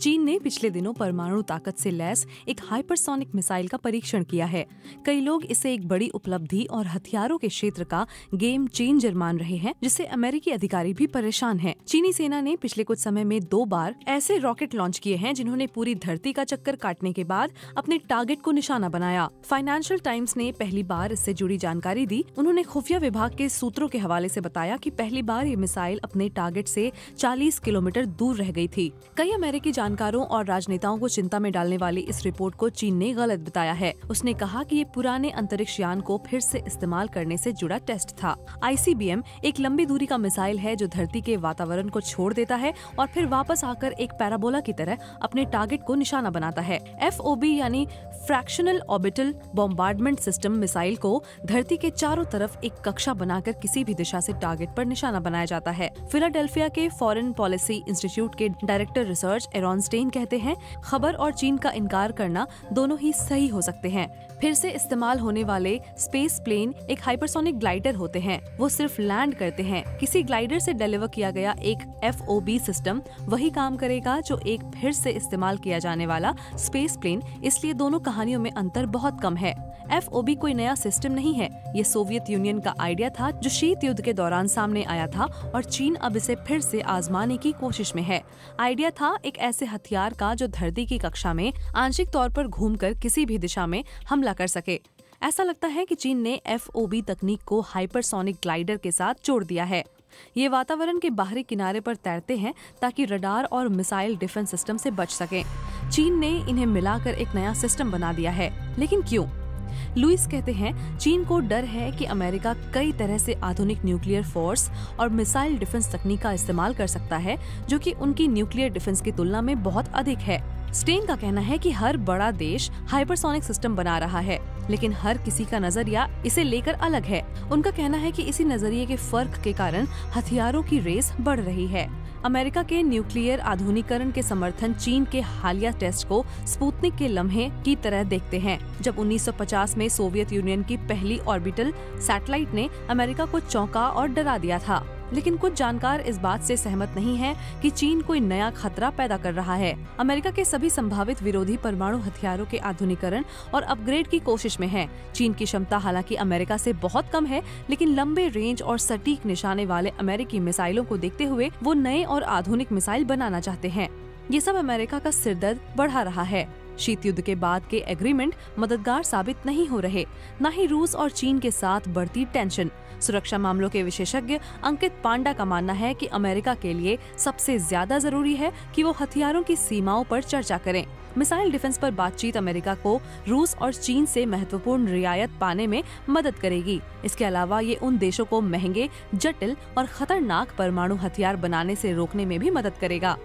चीन ने पिछले दिनों परमाणु ताकत से लैस एक हाइपरसोनिक मिसाइल का परीक्षण किया है। कई लोग इसे एक बड़ी उपलब्धि और हथियारों के क्षेत्र का गेम चेंजर मान रहे हैं, जिससे अमेरिकी अधिकारी भी परेशान हैं। चीनी सेना ने पिछले कुछ समय में दो बार ऐसे रॉकेट लॉन्च किए हैं, जिन्होंने पूरी धरती का चक्कर काटने के बाद अपने टारगेट को निशाना बनाया। फाइनेंशियल टाइम्स ने पहली बार इससे जुड़ी जानकारी दी। उन्होंने खुफिया विभाग के सूत्रों के हवाले से बताया कि पहली बार ये मिसाइल अपने टारगेट से 40 किलोमीटर दूर रह गई थी। कई अमेरिकी जानकारों और राजनेताओं को चिंता में डालने वाली इस रिपोर्ट को चीन ने गलत बताया है। उसने कहा कि ये पुराने अंतरिक्ष यान को फिर से इस्तेमाल करने से जुड़ा टेस्ट था। आईसीबीएम एक लंबी दूरी का मिसाइल है जो धरती के वातावरण को छोड़ देता है और फिर वापस आकर एक पैराबोला की तरह अपने टारगेट को निशाना बनाता है। FOB यानी fractional orbital bombardment system missile को धरती के चारों तरफ़ एक कक्षा बनाकर किसी भी दिशा से टारगेट पर निशाना बनाया जाता है। फिलाडेल्फिया के फॉरेन पॉलिसी इंस्टीट्यूट के डायरेक्टर रिसर्च एरॉनस्टेन कहते हैं, खबर और चीन का इनकार करना दोनों ही सही हो सकते हैं। फिर से इस्तेमाल होने वाले स्पेस प्लेन एक हाइपरसोनिक ग्लाइडर होते हैं। वो सिर्फ़ लैंड करते हैं। किसी ग्लाइडर से डिलीवर किया गया एक एफओबी सिस्टम वही काम करेगा जो एक फिर से इस्तेमाल किया जाने वाला स्पेस प्लेन इसलिए दोनों कहानियों में अंतर बहुत कम है। एफओबी कोई नया सिस्टम नहीं है। ये सोवियत यूनियन का आइडिया था जो शीत युद्ध के दौरान सामने आया था और चीन अब इसे फिर से आजमाने की कोशिश में है। आइडिया था एक ऐसे हथियार का जो धरती की कक्षा में आंशिक तौर पर घूमकर किसी भी दिशा में हमला कर सके। ऐसा लगता है कि चीन ने एफओबी तकनीक को हाइपरसोनिक ग्लाइडर के साथ जोड़ दिया है। ये वातावरण के बाहरी किनारे पर तैरते हैं ताकि रडार और मिसाइल डिफेंस सिस्टम से बच सकें। चीन ने इन्हें मिलाकर एक नया सिस्टम बना दिया है। लेकिन क्यों? लुइस कहते हैं, चीन को डर है कि अमेरिका कई तरह से आधुनिक न्यूक्लियर फोर्स और मिसाइल डिफेंस तकनीक का इस्तेमाल कर सकता है, जो कि उनकी न्यूक्लियर डिफेंस की तुलना में बहुत अधिक है। स्टेन का कहना है कि हर बड़ा देश हाइपरसोनिक सिस्टम बना रहा है, लेकिन हर किसी का नज़रिया इसे लेकर अलग है। उनका कहना है कि इसी नज़रिए के फ़र्क के कारण हथियारों की रेस बढ़ रही है। अमेरिका के न्यूक्लियर आधुनिकरण के समर्थन चीन के हालिया टेस्ट को स्पूतनिक के लम्हे की तरह देखते हैं, जब 1950 में सोवियत यूनियन की पहली ऑर्बिटल सैटेलाइट ने अमेरिका को चौंका और डरा दिया था। लेकिन कुछ जानकार इस बात से सहमत नहीं है कि चीन कोई नया खतरा पैदा कर रहा है। अमेरिका के सभी संभावित विरोधी परमाणु हथियारों के आधुनिकरण और अपग्रेड की कोशिश में है। चीन की क्षमता हालाँकि अमेरिका से बहुत कम है, लेकिन लंबे रेंज और सटीक निशाने वाले अमेरिकी मिसाइलों को देखते हुए वो नए और आधुनिक मिसाइल बनाना चाहते हैं। ये सब अमेरिका का सिरदर्द बढ़ा रहा है। शीत युद्ध के बाद के एग्रीमेंट मददगार साबित नहीं हो रहे। न ही रूस और चीन के साथ बढ़ती टेंशन सुरक्षा मामलों के विशेषज्ञ अंकित पांडा का मानना है कि अमेरिका के लिए सबसे ज़्यादा ज़रूरी है कि वो हथियारों की सीमाओं पर चर्चा करें। मिसाइल डिफेंस पर बातचीत अमेरिका को रूस और चीन से महत्वपूर्ण रियायत पाने में मदद करेगी। इसके अलावा ये उन देशों को महँगे, जटिल और खतरनाक परमाणु हथियार बनाने से रोकने में भी मदद करेगा।